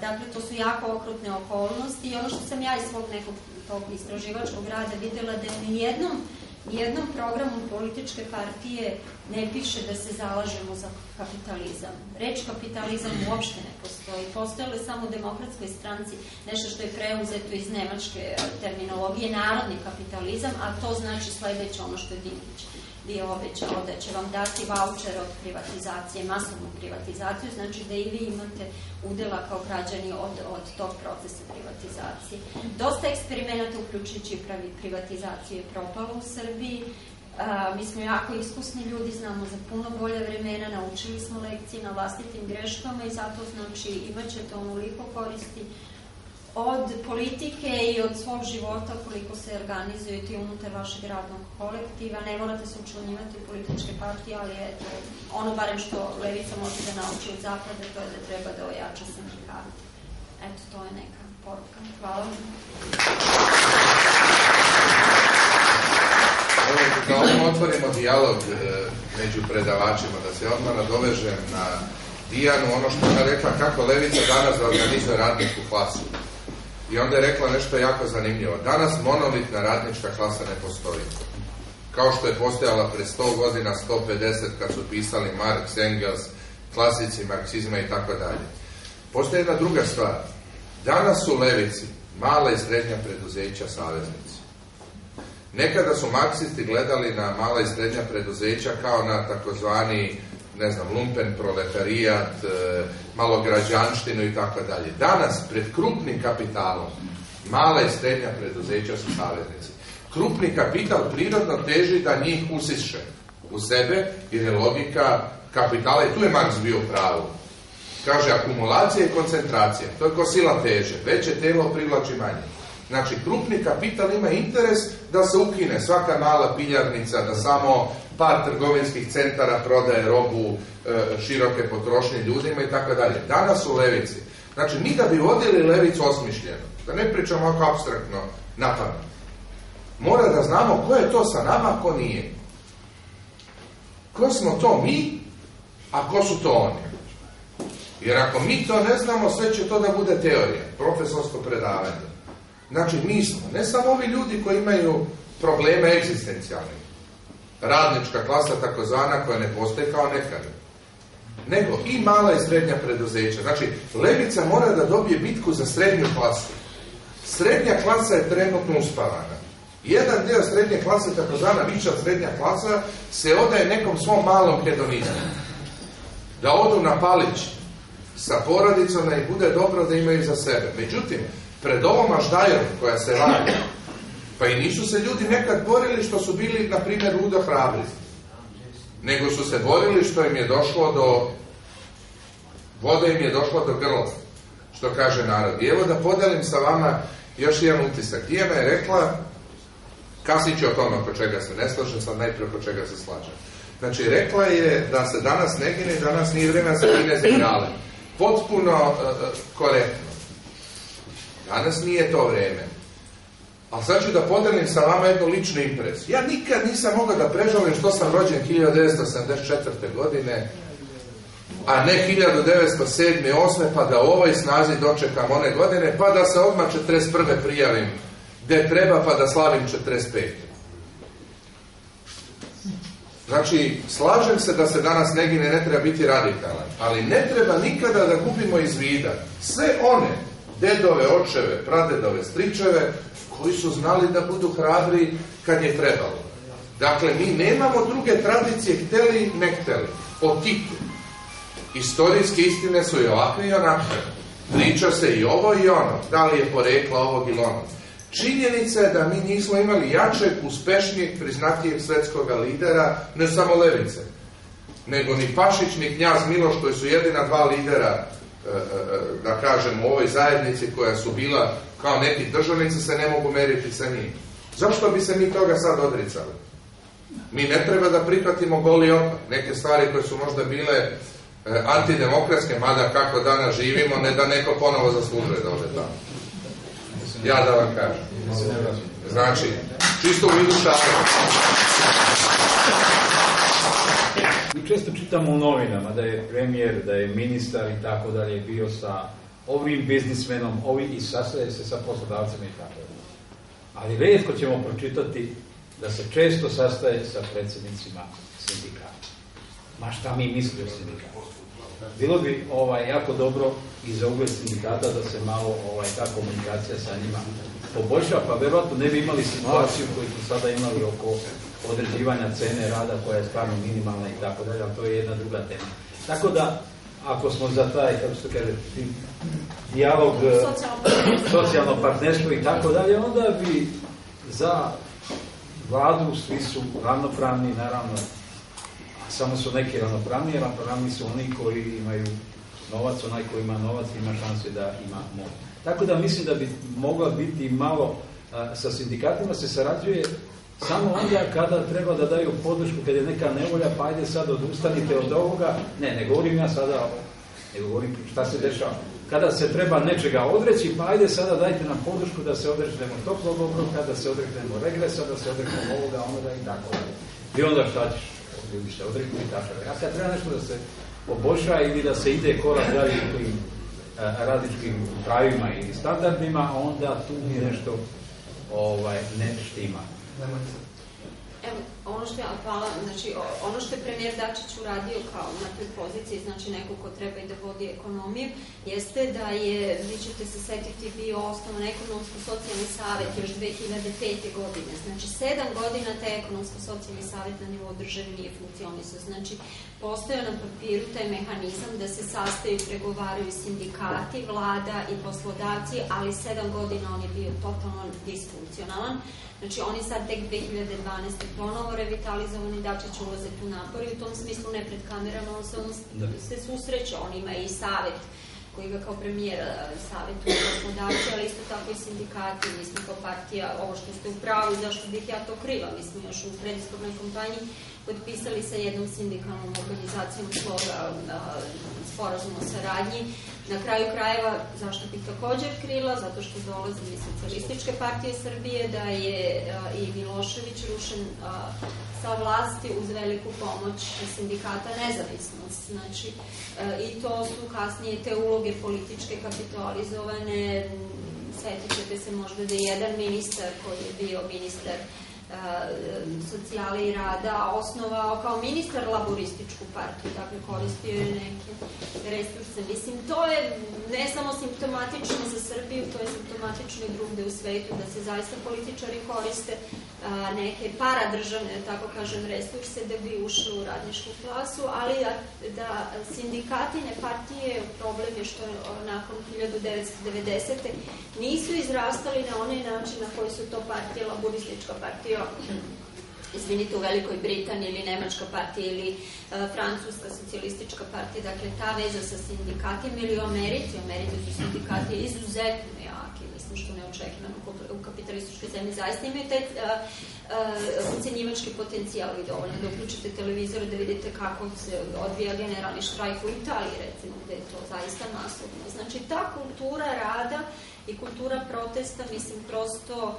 Dakle, to su jako okrutne okolnosti i ono što sam ja iz svog nekog tog istraživačkog rada videla da je nijednom jednom programu političke partije ne piše da se zalažemo za kapitalizam. Reč kapitalizam uopšte ne postoji. Postojale samo u demokratskoj stranci nešto što je preuzeto iz nemačke terminologije, narodni kapitalizam, a to znači sledeće ono što je Dinkić bio obećao da će vam dati voucher od privatizacije, masovnu privatizaciju, znači da i vi imate udela kao građani od, od tog procesa privatizacije. Dosta eksperimenata uključujući privatizaciju je propalo u Srbiji, A, mi smo jako iskusni ljudi, znamo za puno bolje vremena, naučili smo lekcije na vlastitim greškama i zato znači imat ćete onoliko koristi od politike i od svog života koliko se organizujete unutar vašeg radnog kolektiva. Ne morate se učlanjivati u političke partije, ali eto, ono barem što Levica može da nauči od zapada, to je da treba da ojača sindikate. Eto, to je neka poruka. Hvala vam. da odmah otvorimo dijalog e, među predavačima, da se odmah nadovežem na Dijanu, ono što ona rekla, kako Levica danas da organizuje radničku klasu. I onda je rekla nešto jako zanimljivo. Danas monolitna radnička klasa ne postoji. Kao što je postojala pre 100 godina, 150 kad su pisali Marx, Engels, klasici marksizma i tako dalje. Postoje jedna druga stvar. Danas su levici mala i srednja preduzeća saveznici. Nekada su marksisti gledali na mala i srednja preduzeća kao na takozvani ne znam, lumpen proletarijat, e, malo građanštinu i tako dalje. Danas, pred krupnim kapitalom, mala i srednja preduzeća su saveznici. Krupni kapital prirodno teži da njih usiše u sebe, jer je logika kapitala, i tu je Marks bio pravu. Kaže, akumulacija i koncentracija, to je ko sila teže, veće telo privlači manje. Znači, krupni kapital ima interes da se ukine svaka mala piljarnica, da samo par trgovinskih centara prodaje robu e, široke potrošnje ljudima i tako dalje. Danas u Levici. Znači, mi da bi vodili Levicu osmišljeno, da ne pričamo ovako abstraktno na mora da znamo ko je to sa nama, ko nije. Ko smo to mi, a ko su to oni. Jer ako mi to ne znamo, sve će to da bude teorija, profesorsko predavanje. Znači, mi smo, ne samo ovi ljudi koji imaju probleme egzistencijalne, radnička klasa takozvana koja ne postoji kao nekada, nego i mala i srednja preduzeća. Znači, Levica mora da dobije bitku za srednju klasu. Srednja klasa je trenutno uspavana. Jedan dio srednje klase, takozvana viša srednja klasa, se odaje nekom svom malom hedonizmu. Da odu na palić sa porodicom, ih bude dobro da imaju za sebe. Međutim, pred ovom aždajom koja se radi, pa i nisu se ljudi nekad borili što su bili, na primjer, ludo hrabri. Nego su se borili što im je došlo do... Voda im je došla do grla, što kaže narod. I evo da podelim sa vama još jedan utisak. Dijana je rekla, kasnije ću o tome oko čega se ne slažem, sad najprije oko čega se slažem. Znači, rekla je da se danas ne gine, danas nije vremena se gine za Potpuno uh, korektno. Danas nije to vreme. A sad ću da podelim sa vama jednu ličnu impresiju. Ja nikad nisam mogao da prežalim što sam rođen 1974. godine, a ne 1907. 8. pa da u ovoj snazi dočekam one godine, pa da se odmah 41. prijavim gde treba pa da slavim 45. Znači, slažem se da se danas negine ne treba biti radikalan, ali ne treba nikada da gubimo iz vida sve one dedove, očeve, pradedove, stričeve, koji su znali da budu hrabri kad je trebalo. Dakle, mi nemamo druge tradicije, hteli, ne hteli. O Titu. Istorijske istine su i ovakve i onakve. Priča se i ovo i ono. Da li je porekla ovog ili ono. Činjenica je da mi nismo imali jačeg, uspešnijeg, priznatijeg svetskog lidera, ne samo Levice, nego ni Pašić, ni Knjaz Miloš, koji su jedina dva lidera da kažem, u ovoj zajednici koja su bila kao neki državnici se ne mogu meriti sa njim. Zašto bi se mi toga sad odricali? Mi ne treba da prihvatimo goli opak. Neke stvari koje su možda bile antidemokratske, mada kako danas živimo, ne da neko ponovo zaslužuje da ode tamo. Ja da vam kažem. Znači, čisto u vidu Mi često čitamo u novinama da je premijer, da je ministar i tako dalje bio sa ovim biznismenom, ovi i sastaje se sa poslodavcima i tako dalje. Ali redko ćemo pročitati da se često sastaje sa predsjednicima sindikata. Ma šta mi misli o sindikatu? Bilo bi ovaj, jako dobro i za ugled sindikata da se malo ovaj, ta komunikacija sa njima poboljša, pa verovatno ne bi imali situaciju koju smo sada imali oko određivanja cene rada koja je stvarno minimalna i tako dalje, ali to je jedna druga tema. Tako da, ako smo za taj, kako se kaže, dijalog, socijalno partnerstvo i tako dalje, onda bi za vladu svi su ravnopravni, naravno, samo su neki ravnopravni, ravnopravni su oni koji imaju novac, onaj koji ima novac ima šanse da ima moć. Tako da mislim da bi mogla biti malo a, sa sindikatima se sarađuje samo onda kada treba da daju podršku, kada je neka nevolja, pa ajde sad odustanite od ovoga. Ne, ne govorim ja sada ne govorim šta se dešava. Kada se treba nečega odreći, pa ajde sada dajte nam podršku da se odrećemo toplog obroka, da se odrećemo regresa, da se odrećemo ovoga, onoga i tako I onda šta ćeš? Ljudi se odreknu i tako A kad treba nešto da se poboljša ili da se ide korak dalje tim radičkim pravima i standardima, onda tu mi nešto ovaj, ne štima. Evo, ono što, ja, hvala, znači, ono što je premijer Dačić uradio kao na toj poziciji, znači neko ko treba i da vodi ekonomiju, jeste da je, vi ćete se setiti, bio osnovan ekonomsko-socijalni savjet još 2005. godine. Znači, sedam godina taj ekonomsko-socijalni savjet na nivou države nije funkcionisao. Znači, postoje na papiru taj mehanizam da se sastaju i pregovaraju sindikati, vlada i poslodavci, ali sedam godina on je bio totalno disfunkcionalan. Znači oni sad tek 2012. ponovo revitalizovani Dačić ulaze tu napor i u tom smislu ne pred kamerama, on se, on da. se susreće, on ima i savet koji ga kao premijer savjetuje poslodavci, ali isto tako i sindikati, mi smo kao partija, ovo što ste u pravu, zašto bih ja to krila, mi smo još u predizbornoj kompaniji potpisali sa jednom sindikalnom organizacijom sloga sporazum o saradnji. Na kraju krajeva, zašto bih također krila? Zato što dolazim iz Socijalističke partije Srbije, da je i Milošević rušen sa vlasti uz veliku pomoć sindikata nezavisnost. Znači, i to su kasnije te uloge političke kapitalizovane. Svetit ćete se možda da je jedan ministar koji je bio ministar socijale i rada osnovao kao ministar laborističku partiju, dakle koristio je neke resurse. Mislim, to je ne samo simptomatično za Srbiju, to je simptomatično i drugde u svetu, da se zaista političari koriste a, neke paradržavne, tako kažem, resurse da bi ušli u radničku klasu, ali da, da sindikatine partije, problem je što nakon 1990. nisu izrastali na onaj način na koji su to partije, laboristička partija izvinite, u Velikoj Britaniji ili Nemačka partija ili uh, Francuska socijalistička partija, dakle ta veza sa sindikatima ili u Americi, u Americi su sindikati izuzetno jaki, mislim što neočekivano u kapitalističkoj zemlji zaista imaju taj uh, uh, ucenjivački potencijal i dovoljno. Da uključite televizor da vidite kako se odvija generalni štrajk u Italiji recimo, gde je to zaista masovno. Znači ta kultura rada i kultura protesta, mislim, prosto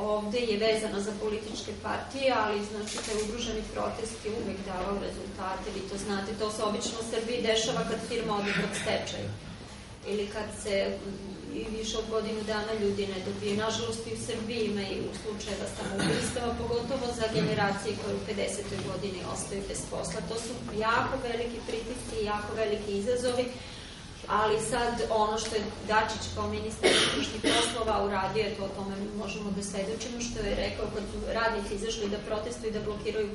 ovde je vezana za političke partije, ali znači taj udruženi protest je uvek davao rezultate, vi to znate, to se obično u Srbiji dešava kad firma ode pod stečaj ili kad se i više od godinu dana ljudi ne dobije. Nažalost i u Srbiji ima i u slučajeva samoubistava, pogotovo za generacije koje u 50. godini ostaju bez posla. To su jako veliki pritisci i jako veliki izazovi ali sad ono što je Dačić kao ministar unutrašnjih poslova uradio je to o tome možemo da svedočimo što je rekao kad su radnici izašli da protestuju da blokiraju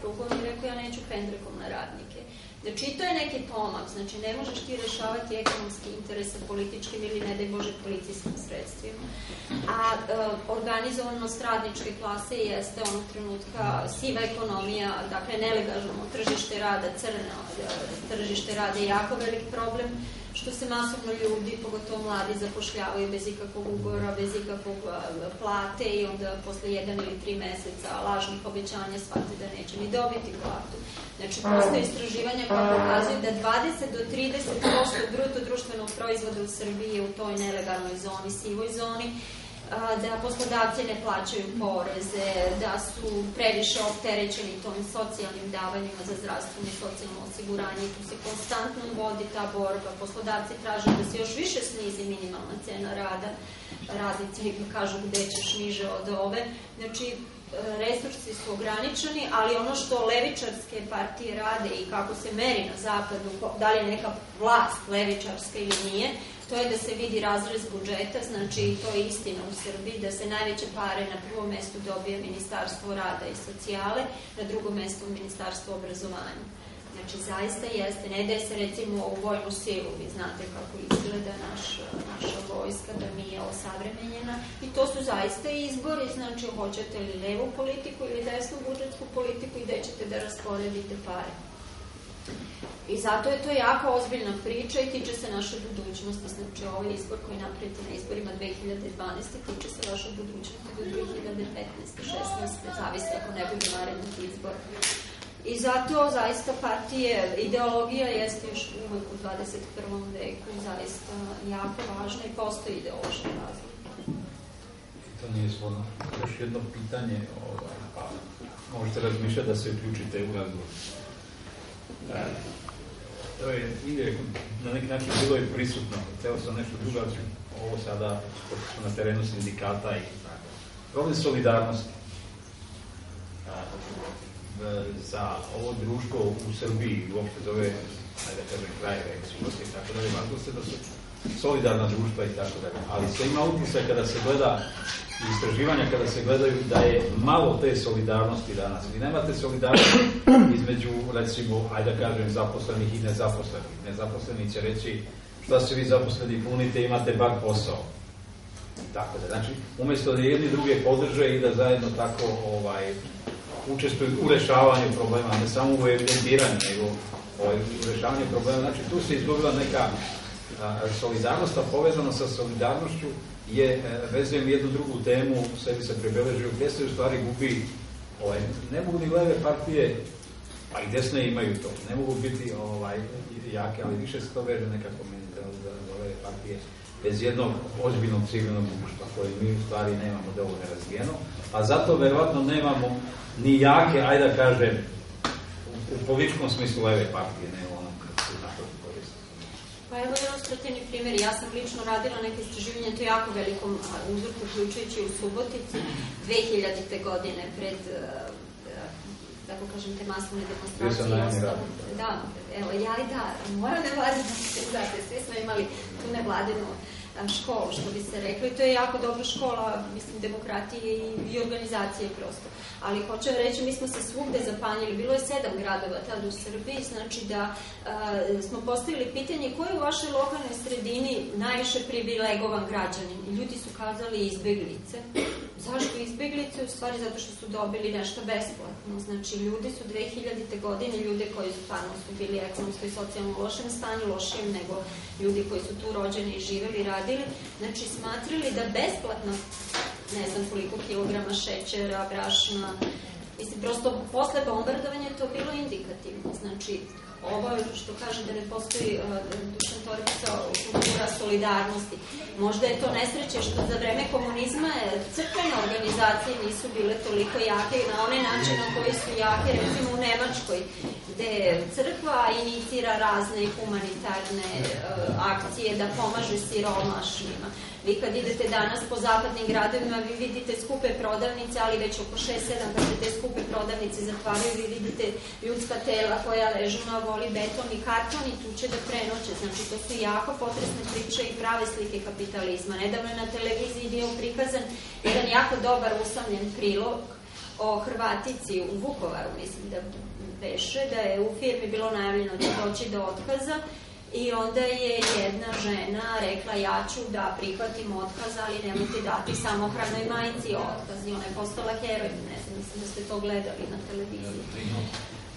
prugom i rekao ja neću pendrekom na radnike Znači, to je neki pomak, znači ne možeš ti rešavati ekonomski interese političkim ili ne daj Bože policijskim sredstvima. A e, organizovanost radničke klase jeste onog trenutka siva ekonomija, dakle nelegalno tržište rada, crno e, tržište rada je jako velik problem što se masovno ljudi, pogotovo mladi, zapošljavaju bez ikakvog ugora, bez ikakvog plate i onda posle jedan ili tri meseca lažnih obećanja shvate da neće ni dobiti platu. Znači, postoje istraživanja koja pokazuju da 20 do 30% bruto društvenog proizvoda u Srbiji je u toj nelegalnoj zoni, sivoj zoni, da poslodavci ne plaćaju poreze, da su previše opterećeni tom socijalnim davanjima za zdravstveno i socijalno osiguranje. Tu se konstantno vodi ta borba. Poslodavci traže da se još više snizi minimalna cena rada. Radnici kažu gde ćeš niže od ove. Znači, resursi su ograničeni, ali ono što levičarske partije rade i kako se meri na zapadu, da li je neka vlast levičarska ili nije, to je da se vidi razrez budžeta, znači to je istina u Srbiji, da se najveće pare na prvom mestu dobije Ministarstvo rada i socijale, na drugom mestu Ministarstvo obrazovanja. Znači, zaista jeste, ne daje se recimo u vojnu silu, vi znate kako izgleda naš, naša vojska, da nije osavremenjena i to su zaista izbori, znači hoćete li levu politiku ili desnu budžetsku politiku i gde ćete da rasporedite pare. I zato je to jako ozbiljna priča i tiče se naše budućnosti. Znači, ovaj izbor koji napravite na izborima 2012. tiče se vaše budućnosti do 2015. 16. zavisi ako ne bude narednih izbora. I zato zaista partije, ideologija jeste još uvek u 21. veku zaista jako važna i postoji ideološki razlog. To nije svodno. Još jedno pitanje, ovaj, pa možete razmišljati da se uključite u razgovor. E, to je ide, na neki način bilo je prisutno, teo sam nešto drugo, ovo sada na terenu sindikata i tako. Problem solidarnosti. Za ovo društvo u Srbiji, uopšte zove, ajde da kažem, kraj reksivnosti i tako dalje, važno se da su solidarna društva i tako dalje. Ali se ima utisak kada se gleda istraživanja, kada se gledaju da je malo te solidarnosti danas. Vi nemate solidarnosti između, recimo, ajde da kažem, zaposlenih i nezaposlenih. Nezaposleni će reći šta se vi zaposleni punite, imate bar posao. Tako da, znači, umjesto da jedni druge podrže i da zajedno tako ovaj, učestvuju u rešavanju problema, ne samo u evidentiranju, nego ovaj, u rešavanju problema. Znači, tu se izgubila neka solidarnost, a povezano sa solidarnošću je, e, vezujem jednu drugu temu, sebi se prebeležio, gdje se u stvari gubi, ovaj, ne mogu ni leve partije, pa i desne imaju to, ne mogu biti ovaj, jake, ali više se to veže nekako meni za, za, za leve partije bez jednog ozbiljnog civilnog društva koje mi u stvari nemamo dovoljno razvijeno, a zato verovatno nemamo ni jake, ajde da kažem, u političkom smislu leve partije, ne u onom kako se zato koriste. Pa evo ilustrativni primjer, ja sam lično radila neke istraživanje, to je jako velikom uzorku, uključujući u Subotici, 2000. godine pred tako kažem, te masovne demonstracije i ostalo. Da, evo, ja i da, moram ne vladinu, znate, svi smo imali tu nevladinu školu, što bi se reklo, i to je jako dobra škola, mislim, demokratije i, i organizacije prosto. Ali hoću reći, mi smo se svugde zapanjili, bilo je sedam gradova tada u Srbiji, znači da a, smo postavili pitanje ko je u vašoj lokalnoj sredini najviše privilegovan građanin. I ljudi su kazali izbeglice. Zašto izbeglice? U stvari zato što su dobili nešto besplatno. Znači, ljudi su 2000. godine, ljude koji su stvarno su bili ekonomsko i socijalno lošem stanju, lošijem nego ljudi koji su tu rođeni i živeli i radili, znači smatrali da besplatno ne znam koliko kilograma šećera, brašna, mislim, prosto posle bombardovanja je to bilo indikativno, znači ovo što kaže da ne postoji uh, kultura solidarnosti. Možda je to nesreće što za vreme komunizma crkvene organizacije nisu bile toliko jake na one načine na koji su jake, recimo u Nemačkoj, gde crkva inicira razne humanitarne uh, akcije da pomaže siromašnima. Vi kad idete danas po zapadnim gradovima, vi vidite skupe prodavnice, ali već oko 6-7 kad se te skupe prodavnice zatvaraju, vi vidite ljudska tela koja ležu na voli beton i karton i tu će da prenoće. Znači, to su jako potresne priče i prave slike kapitalizma. Nedavno je na televiziji bio prikazan jedan jako dobar usamljen prilog o Hrvatici u Vukovaru, mislim da beše, da je u firmi bilo najavljeno da doći do otkaza I onda je jedna žena rekla ja ću da prihvatim otkaz, ali nemojte dati samohranoj majici otkaz. I ona je postala heroj, ne znam, mislim da ste to gledali na televiziji.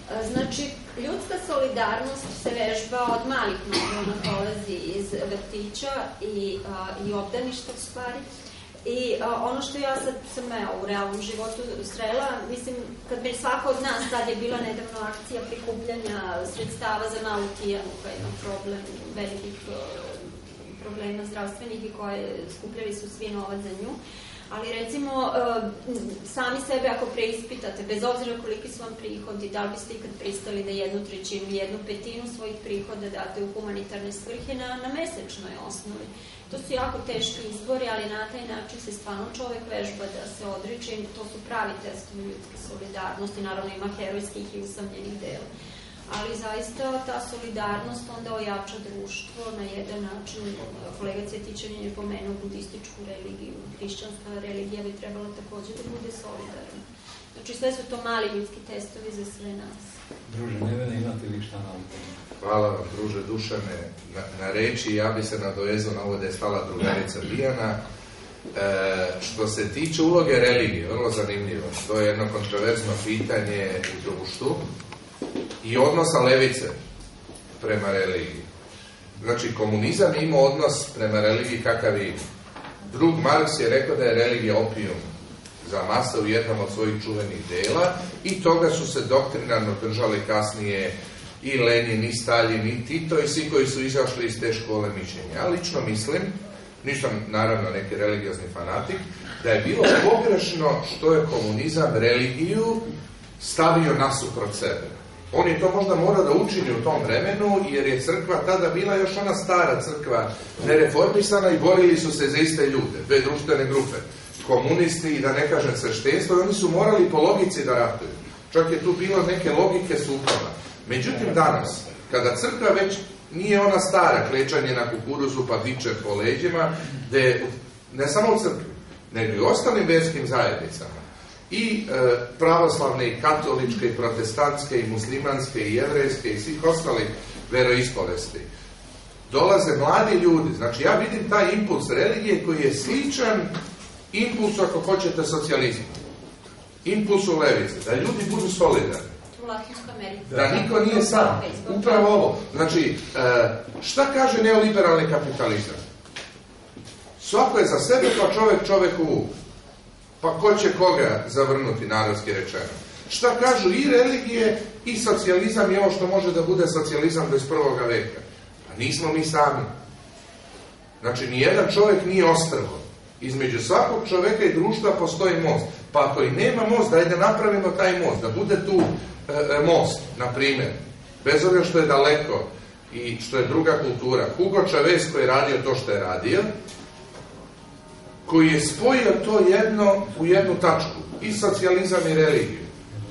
Znači, ljudska solidarnost se vežba od malih nogu, ona polazi iz vrtića i, i obdaništa u stvari. I a, ono što ja sad sam evo, u realnom životu srela, mislim, kad bi svako od nas, sad je bila nedavno akcija prikupljanja sredstava za malu tijanu koja ima problem velikih problema zdravstvenih i koje skupljali su svi novac za nju. Ali recimo, sami sebe ako preispitate, bez obzira koliki su vam prihodi, da li biste ikad pristali da jednu trećinu, jednu petinu svojih prihoda date u humanitarne svrhe na, na mesečnoj osnovi. To su jako teški izbori, ali na taj način se stvarno čovek vežba da se odriče, to su pravi testovi ljudske solidarnosti, naravno ima herojskih i usamljenih dela. Ali zaista ta solidarnost onda ojača društvo na jedan način. Kolega Cvetićanin je pomenuo budističku religiju, hrišćanska religija bi trebala takođe da bude solidarna. Znači sve su to mali ljudski testovi za sve nas. Druže, Nevena, imate li šta na Hvala vam, druže Dušane, na, na reči. Ja bi se nadovezao na ovo da je stala drugarica Bijana. E, što se tiče uloge religije, vrlo zanimljivo. To je jedno kontroverzno pitanje u društvu i odnosa levice prema religiji. Znači, komunizam ima odnos prema religiji kakav ima. Drug Marks je rekao da je religija opijum za masa u jednom od svojih čuvenih dela i toga su se doktrinarno držali kasnije i Lenin, i Stalin, i Tito i svi koji su izašli iz te škole mišljenja. Ja lično mislim, nisam naravno neki religiozni fanatik, da je bilo pogrešno što je komunizam religiju stavio nasuprot sebe. On je to možda morao da učini u tom vremenu, jer je crkva tada bila još ona stara crkva, nereformisana i borili su se za iste ljude, dve društvene grupe komunisti i da ne kažem sveštenstvo i oni su morali po logici da ratuju. Čak je tu bilo neke logike suprava. Međutim, danas, kada crkva već nije ona stara klečanje na kukuruzu pa viče po leđima, gde ne samo u crkvi, nego i ostalim verskim zajednicama, i e, pravoslavne, i katoličke, i protestantske, i muslimanske, i jevrejske, i svih ostalih veroispovesti. Dolaze mladi ljudi, znači ja vidim taj impuls religije koji je sličan impulsu, ako hoćete, socijalizmu. Impulsu levice, da ljudi budu solidarni. Da niko nije sam. Upravo ovo. Znači, e, šta kaže neoliberalni kapitalizam? Svako je za sebe kao čovek čoveku vuk. Pa ko će koga zavrnuti, narodski rečeno? Šta kažu i religije, i socijalizam, i ovo što može da bude socijalizam 21. veka? Pa nismo mi sami. Znači, nijedan čovjek nije ostrvo. Između svakog čoveka i društva postoji most. Pa ako i nema most, daj da napravimo taj most, da bude tu e, e, most, na primjer. Bez obzira što je daleko i što je druga kultura. Hugo Chavez koji je radio to što je radio, koji je spojio to jedno u jednu tačku, i socijalizam i religiju.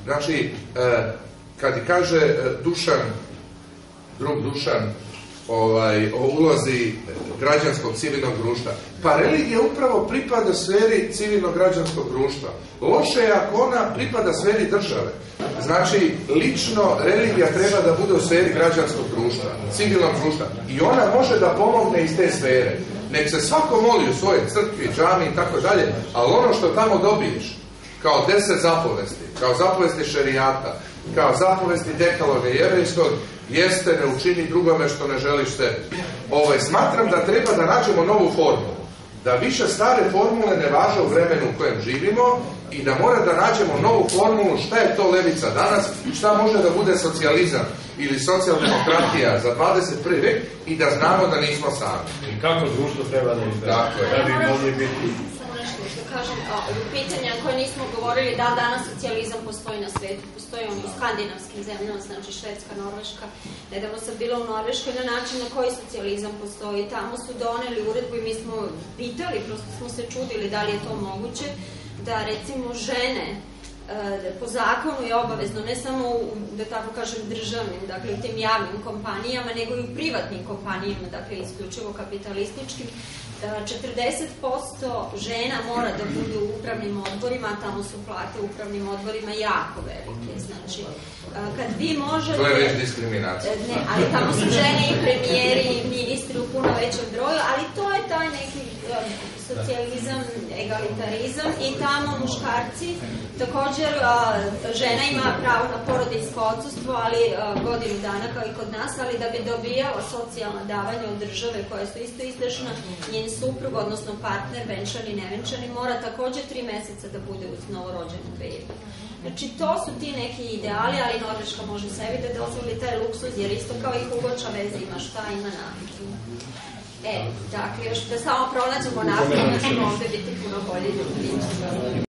Znači, e, kad kaže e, Dušan, drug Dušan, ovaj, o ulozi građanskog civilnog društva. Pa religija upravo pripada sferi civilnog građanskog društva. Loše je ako ona pripada sferi države. Znači, lično religija treba da bude u sferi građanskog društva, civilnog društva. I ona može da pomogne iz te sfere. Nek se svako moli u svojoj crkvi, džami i tako dalje, ali ono što tamo dobiješ, kao deset zapovesti, kao zapovesti šerijata, kao zapovesti dekaloga jevrejskog, jeste ne učini drugome što ne želiš sebi. Ovaj, smatram da treba da nađemo novu formulu. Da više stare formule ne važe u vremenu u kojem živimo i da mora da nađemo novu formulu šta je to levica danas, šta može da bude socijalizam ili socijaldemokratija za 21. vek i da znamo da nismo sami. I kako društvo treba da izgleda. Tako je. Da bi mogli biti kažem, pitanja koje nismo govorili, da danas socijalizam postoji na svetu, postoji on u skandinavskim zemljama, znači Švedska, Norveška. Nedavno sam bila u Norveškoj na način na koji socijalizam postoji. Tamo su doneli uredbu i mi smo pitali, prosto smo se čudili da li je to moguće, da recimo žene e, po zakonu je obavezno ne samo u, da tako kažem, državnim, dakle u tim javnim kompanijama, nego i u privatnim kompanijama, dakle isključivo kapitalističkim, 40% žena mora da bude u upravnim odborima, a tamo su plate u upravnim odborima jako velike. Znači, kad vi možete... To je već diskriminacija. Ne, ali tamo su žene i premijeri i ministri u puno većem broju, ali to je taj neki socijalizam, egalitarizam i tamo muškarci također žena ima pravo na porodiljsko odsustvo, ali godinu dana kao i kod nas, ali da bi dobijala socijalna davanja od države koja su isto izdešna, njen suprug, odnosno partner, venčani, nevenčani, mora također tri meseca da bude uz novorođenu bebi. Znači, to su ti neki ideali, ali Norveška može sebi da dozvoli taj luksuz, jer isto kao i Hugo Chavez ima šta, ima naviku. E, dakle, još da samo pronađemo nastavno, da ćemo ovde biti puno bolji ljudi.